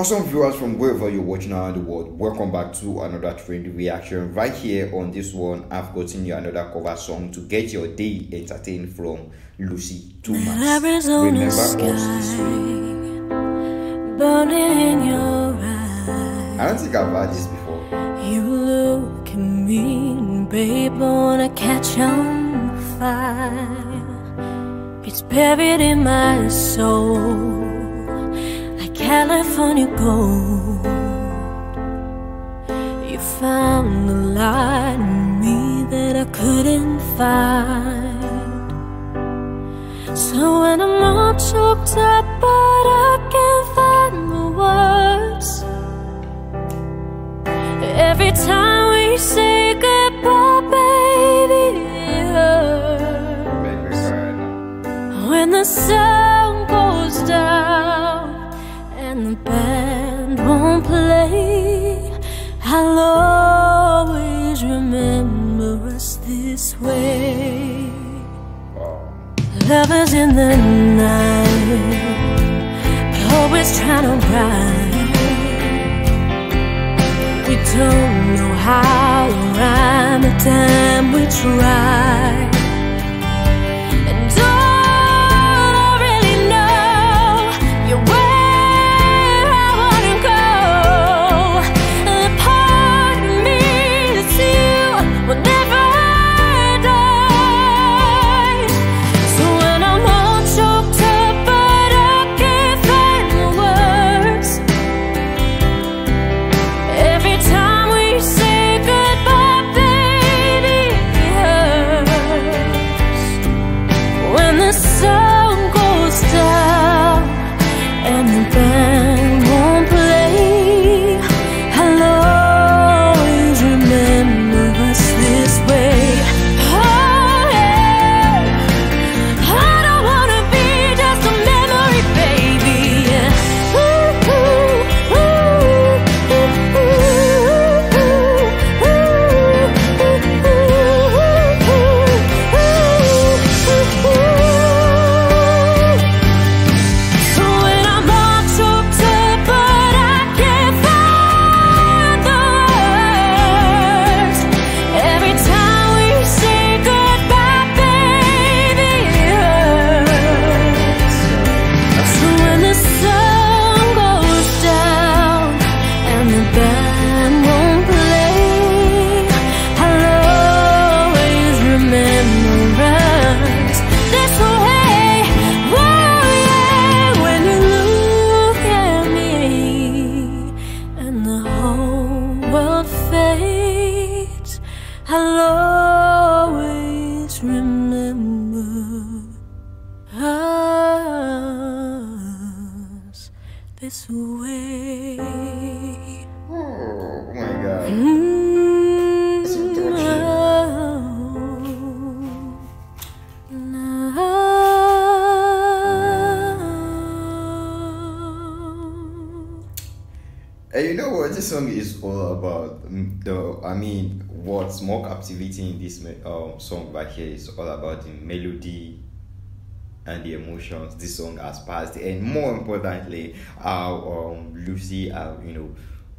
Awesome viewers from wherever you're watching around the world, welcome back to another trend reaction. Right here on this one, I've gotten you another cover song to get your day entertained from Lucy Thomas. Remember us this burning in your eyes. I don't think I've heard this before. You look at me, babe, wanna catch on fire. It's buried in my soul California gold. You found the light in me that I couldn't find. So when I'm all choked up, but I can't find the words. Every time we say goodbye, baby, it hurts when the sun goes down this way. Lovers in the night, always trying to rhyme. We don't know how to rhyme, the time we try. And you know what? This song is all about? Mm, the I mean, what's more captivating in this um, song right here is all about the melody, and the emotions. This song has passed. And more importantly how um, lucy uh, you know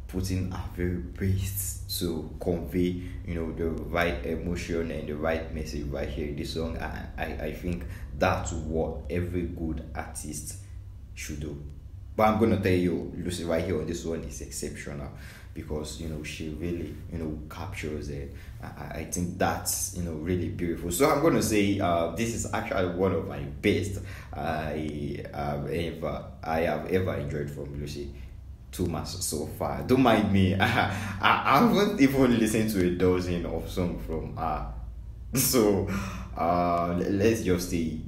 putting her very best to convey you know the right emotion and the right message right here in this song. I, I think that's what every good artist should do but i'm gonna tell you lucy right here on this one is exceptional because you know she really you know captures it. I, I think that's you know really beautiful. So i'm to say uh, this is actually one of my best i have ever i have ever enjoyed from lucy. Too much so far. Don't mind me. I, I, haven't even listened to a dozen of songs from her. So uh let's just say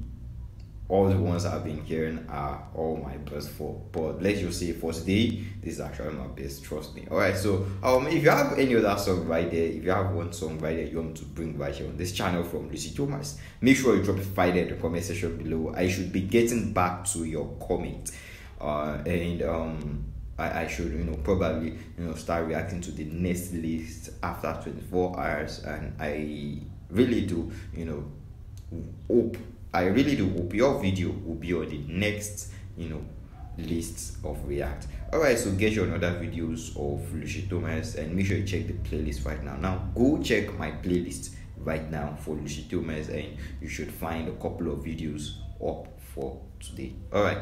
all the ones I've been hearing are all my best for. But let's just say for today, this is actually my best. Trust me. All right. So um, if you have any other song right there, if you have one song right there you want to bring right here on this channel from Lucy Thomas, make sure you drop it right there in the comment section below. I should be getting back to your comment. Uh, and um. I, I should you know probably you know start reacting to the next list after 24 hours and I really do you know hope I really do hope your video will be on the next, you know, list of React. Alright, so get your other videos of Lucy Thomas and make sure you check the playlist right now. Now go check my playlist right now for Lucy Thomas and you should find a couple of videos up for today. Alright.